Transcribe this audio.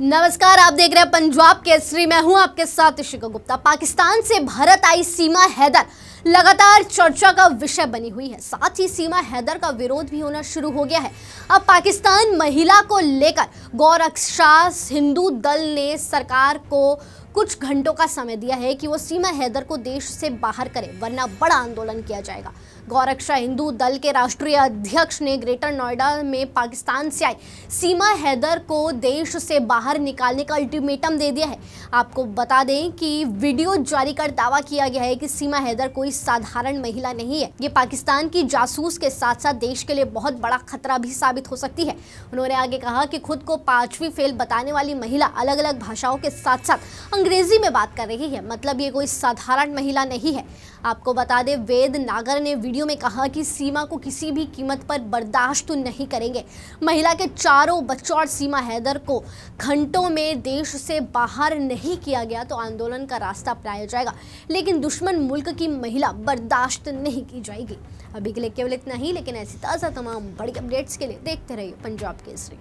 नमस्कार, आप देख रहे हैं पंजाब केसरी। मैं हूँ आपके साथ शिखा गुप्ता। पाकिस्तान से भारत आई सीमा हैदर। लगातार चर्चा का विषय बनी हुई है। साथ ही सीमा हैदर का विरोध भी होना शुरू हो गया है। अब पाकिस्तान महिला को लेकर गौरक्षास हिंदू दल ने सरकार को कुछ घंटों का समय दिया है कि वो सीमा हैदर को देश से बाहर करे, वरना बड़ा आंदोलन किया जाएगा। गौरक्षा हिंदू दल के राष्ट्रीय अध्यक्ष ने ग्रेटर नोएडा में पाकिस्तान से आई सीमा हैदर को देश से बाहर निकालने का अल्टीमेटम दे दिया है। आपको बता दें कि वीडियो जारी कर दावा किया गया है कि सीमा हैदर कोई साधारण महिला नहीं है। ये पाकिस्तान की जासूस के साथ साथ देश के लिए बहुत बड़ा खतरा भी साबित हो सकती है। उन्होंने आगे कहा कि खुद को पांचवी फेल बताने वाली महिला अलग अलग भाषाओं के साथ साथ अंग्रेज़ी में बात कर रही है। मतलब ये कोई साधारण महिला नहीं है। आपको बता दें, वेद नागर ने वीडियो में कहा कि सीमा को किसी भी कीमत पर बर्दाश्त नहीं करेंगे। महिला के चारों बच्चों और सीमा हैदर को घंटों में देश से बाहर नहीं किया गया तो आंदोलन का रास्ता अपनाया जाएगा। लेकिन दुश्मन मुल्क की महिला बर्दाश्त नहीं की जाएगी। अभी के लिए केवल इतना ही, लेकिन ऐसी ताज़ा तमाम बड़ी अपडेट्स के लिए देखते रहिए पंजाब केसरी।